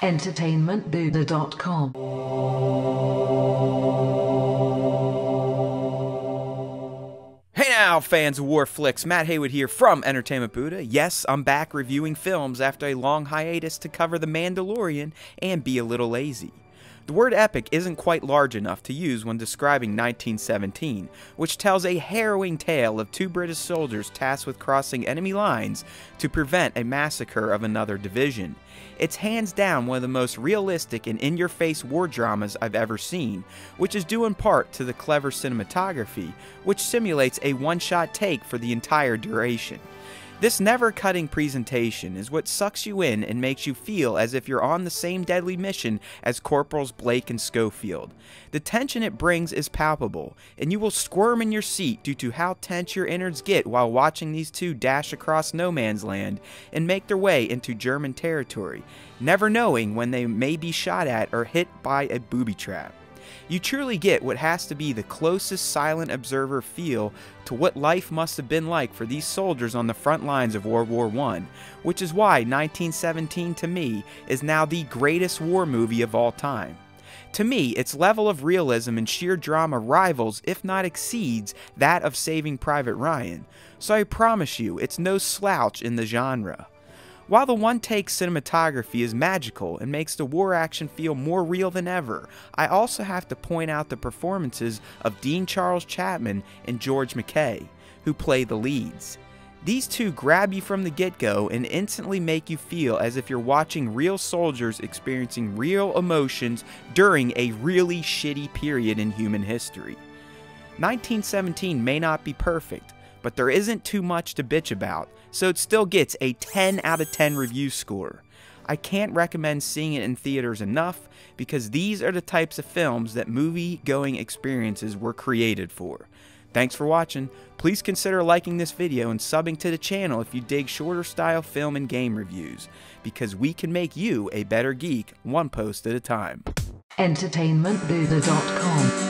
entertainmentbuddha.com. Hey now, fans of war flicks, Matt Heywood here from Entertainment Buddha. Yes, I'm back reviewing films after a long hiatus to cover The Mandalorian and be a little lazy. The word epic isn't quite large enough to use when describing 1917, which tells a harrowing tale of two British soldiers tasked with crossing enemy lines to prevent a massacre of another division. It's hands down one of the most realistic and in your face war dramas I've ever seen, which is due in part to the clever cinematography, which simulates a one shot take for the entire duration. This never cutting presentation is what sucks you in and makes you feel as if you're on the same deadly mission as Corporals Blake and Schofield. The tension it brings is palpable, and you will squirm in your seat due to how tense your innards get while watching these two dash across no man's land and make their way into German territory, never knowing when they may be shot at or hit by a booby trap. You truly get what has to be the closest silent observer feel to what life must have been like for these soldiers on the front lines of World War I, which is why 1917 to me is now the greatest war movie of all time. To me, its level of realism and sheer drama rivals, if not exceeds, that of Saving Private Ryan, so I promise you, it's no slouch in the genre. While the one take cinematography is magical and makes the war action feel more real than ever, I also have to point out the performances of Dean Charles Chapman and George MacKay, who play the leads. These two grab you from the get go and instantly make you feel as if you're watching real soldiers experiencing real emotions during a really shitty period in human history. 1917 may not be perfect, but there isn't too much to bitch about, so it still gets a 10 out of 10 review score. I can't recommend seeing it in theaters enough because these are the types of films that movie going experiences were created for. Thanks for watching. Please consider liking this video and subbing to the channel if you dig shorter style film and game reviews, because we can make you a better geek one post at a time. entertainmentbuddha.com.